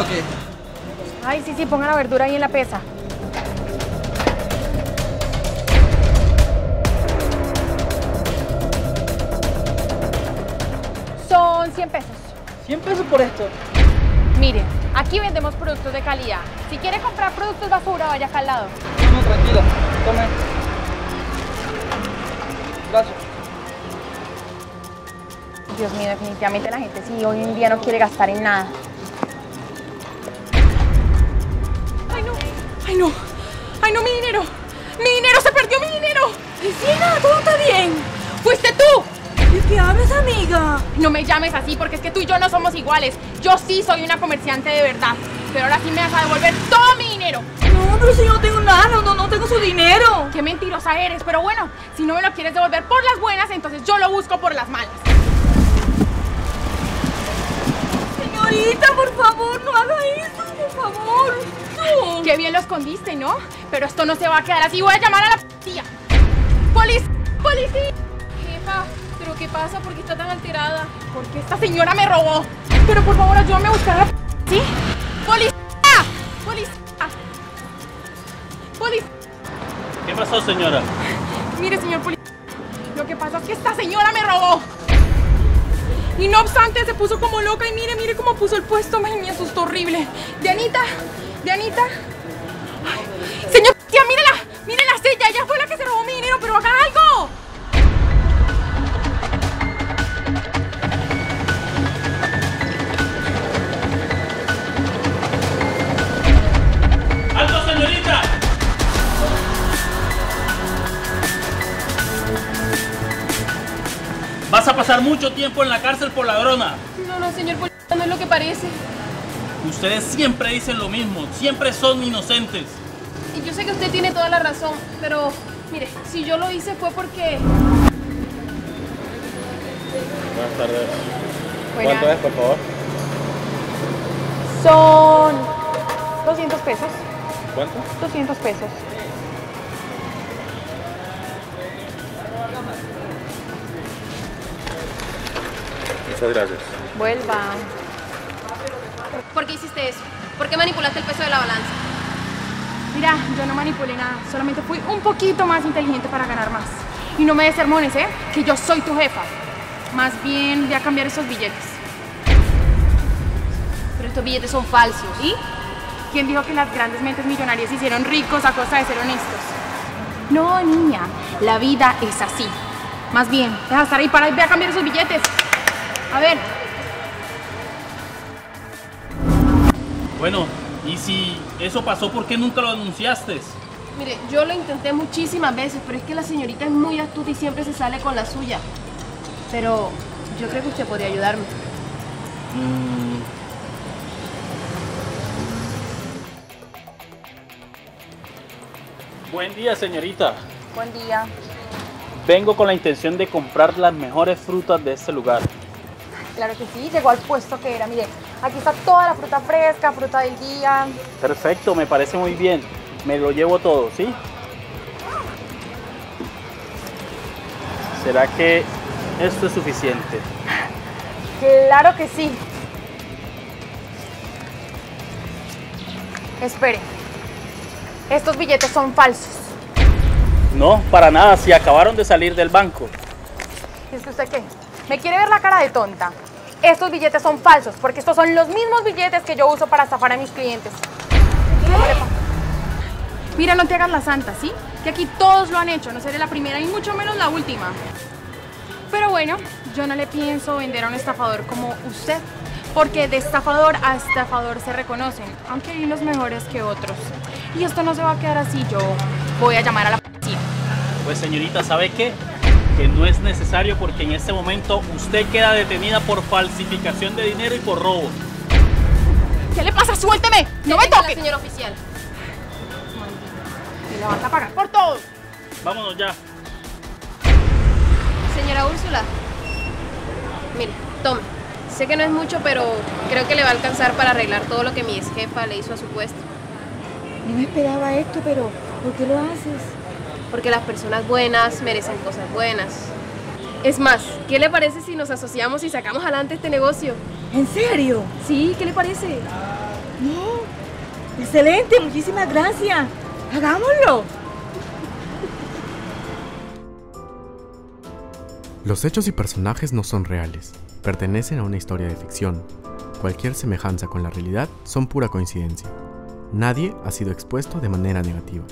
¿Entiendo o qué? Ay, sí, sí, ponga la verdura ahí en la pesa. Son 100 pesos. 100 pesos por esto. Mire, aquí vendemos productos de calidad. Si quiere comprar productos basura, vaya acá al lado. No, no, tranquila. Tome. Gracias. Dios mío, definitivamente la gente sí hoy en día no quiere gastar en nada. No! ¡Ay, no, mi dinero! ¡Mi dinero! ¡Se perdió mi dinero! Cristina, ¿todo está bien? ¡Fuiste tú! ¿De qué hablas, amiga? No me llames así porque es que tú y yo no somos iguales. Yo sí soy una comerciante de verdad. Pero ahora sí me vas a devolver todo mi dinero. No, pero si yo no tengo nada, no, no tengo su dinero. Qué mentirosa eres. Pero bueno, si no me lo quieres devolver por las buenas, entonces yo lo busco por las malas. Señorita, Qué bien lo escondiste, ¿no? Pero esto no se va a quedar así. Voy a llamar a la policía. ¡Policía! ¡Policía! Jefa, ¿pero qué pasa? ¿Por qué está tan alterada? Porque esta señora me robó. Pero por favor, ayúdame a buscar a la ¿Sí? ¡Policía! ¡Policía! ¡Policía! ¿Qué pasó, señora? Mire, señor policía. Lo que pasa es que esta señora me robó. Y no obstante, se puso como loca y mire, mire cómo puso el puesto. Me, me asustó horrible. Dianita, Dianita. Ay, señor policía, mírela, mírela, ella, ella fue la que se robó mi dinero, pero haga algo. ¡Alto, señorita! Vas a pasar mucho tiempo en la cárcel por ladrona. No, no, señor no es lo que parece. Ustedes siempre dicen lo mismo, siempre son inocentes. Y yo sé que usted tiene toda la razón, pero mire, si yo lo hice fue porque... Buenas tardes. Buenas. es, por favor? Son 200 pesos. ¿Cuánto? 200 pesos. Muchas gracias. Vuelva. ¿Por qué hiciste eso? ¿Por qué manipulaste el peso de la balanza? Mira, yo no manipulé nada, solamente fui un poquito más inteligente para ganar más. Y no me des sermones, ¿eh? Que yo soy tu jefa. Más bien voy a cambiar esos billetes. Pero estos billetes son falsos. ¿Y? ¿Quién dijo que las grandes mentes millonarias se hicieron ricos a costa de ser honestos? No, niña, la vida es así. Más bien, deja de estar ahí para y ve a cambiar esos billetes. A ver, Bueno, y si eso pasó, ¿por qué nunca lo anunciaste? Mire, yo lo intenté muchísimas veces, pero es que la señorita es muy astuta y siempre se sale con la suya. Pero yo creo que usted podría ayudarme. Mm. Buen día, señorita. buen día. Vengo con la intención de comprar las mejores frutas de este lugar. Claro que sí, llegó al puesto que era. Mire, aquí está toda la fruta fresca, fruta del día. Perfecto, me parece muy bien. Me lo llevo todo, ¿sí? ¿Será que esto es suficiente? Claro que sí. Espere. Estos billetes son falsos. No, para nada, si acabaron de salir del banco. ¿Es usted qué? ¿Me quiere ver la cara de tonta? Estos billetes son falsos porque estos son los mismos billetes que yo uso para estafar a mis clientes. Mira, no te hagas la santa, ¿sí? Que aquí todos lo han hecho, no seré la primera y mucho menos la última. Pero bueno, yo no le pienso vender a un estafador como usted, porque de estafador a estafador se reconocen, aunque hay unos mejores que otros. Y esto no se va a quedar así, yo voy a llamar a la policía. Pues señorita, ¿sabe qué? Que no es necesario porque en este momento usted queda detenida por falsificación de dinero y por robo. ¿Qué le pasa? ¡Suélteme! ¡No me toque! señor oficial. Me la vas a pagar por todo. Vámonos ya. Señora Úrsula, mire, tome. Sé que no es mucho, pero creo que le va a alcanzar para arreglar todo lo que mi ex jefa le hizo a su puesto. No me esperaba esto, pero ¿por qué lo haces? Porque las personas buenas merecen cosas buenas. Es más, ¿qué le parece si nos asociamos y sacamos adelante este negocio? ¿En serio? Sí, ¿qué le parece? Excelente, muchísimas gracias. Hagámoslo. Los hechos y personajes no son reales, pertenecen a una historia de ficción. Cualquier semejanza con la realidad son pura coincidencia. Nadie ha sido expuesto de manera negativa.